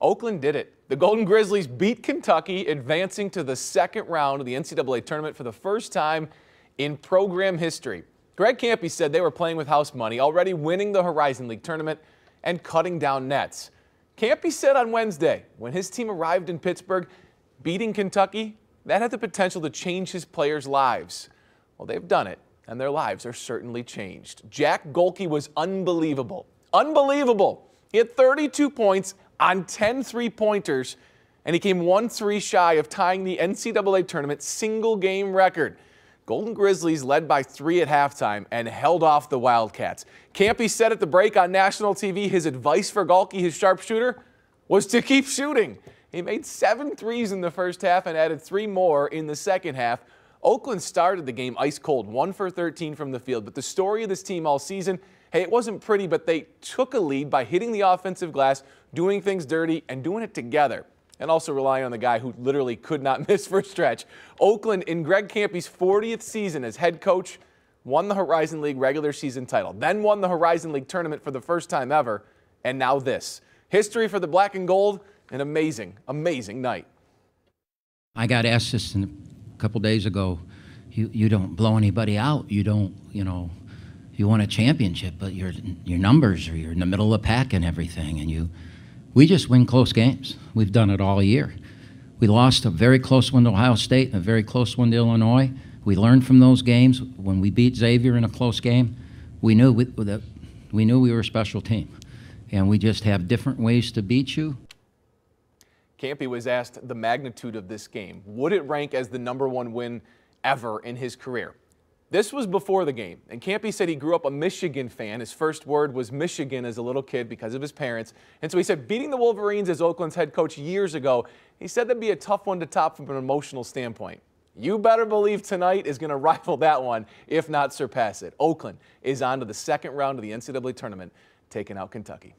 Oakland did it. The Golden Grizzlies beat Kentucky, advancing to the second round of the NCAA tournament for the first time in program history. Greg Kampe said they were playing with house money, already winning the Horizon League tournament and cutting down nets. Kampe said on Wednesday, when his team arrived in Pittsburgh, beating Kentucky, that had the potential to change his players' lives. Well, they've done it, and their lives are certainly changed. Jack Gohlke was unbelievable. Unbelievable. He had 32 points on 10 three pointers, and he came 1 3 shy of tying the NCAA tournament single game record. Golden Grizzlies led by three at halftime and held off the Wildcats. Kampe said at the break on national TV his advice for Gohlke, his sharpshooter, was to keep shooting. He made seven threes in the first half and added three more in the second half. Oakland started the game ice cold, 1 for 13 from the field. But the story of this team all season, hey, it wasn't pretty, but they took a lead by hitting the offensive glass, doing things dirty, and doing it together and also relying on the guy who literally could not miss for a stretch. Oakland, in Greg Kampe's 40th season as head coach, won the Horizon League regular season title, then won the Horizon League tournament for the first time ever, and now this. History for the black and gold, an amazing, amazing night. I got asked this a couple days ago. You, you don't blow anybody out. You don't, you know, you won a championship, but your, your numbers are you're in the middle of the pack and everything, and you we just win close games. We've done it all year. We lost a very close one to Ohio State and a very close one to Illinois. We learned from those games. When we beat Xavier in a close game, we knew we, that we knew we were a special team, and we just have different ways to beat you. Kampe was asked the magnitude of this game. Would it rank as the number one win ever in his career? This was before the game, and Kampe said he grew up a Michigan fan. His first word was Michigan as a little kid because of his parents. And so he said beating the Wolverines as Oakland's head coach years ago, he said that'd be a tough one to top from an emotional standpoint. You better believe tonight is going to rival that one, if not surpass it. Oakland is on to the second round of the NCAA tournament, taking out Kentucky.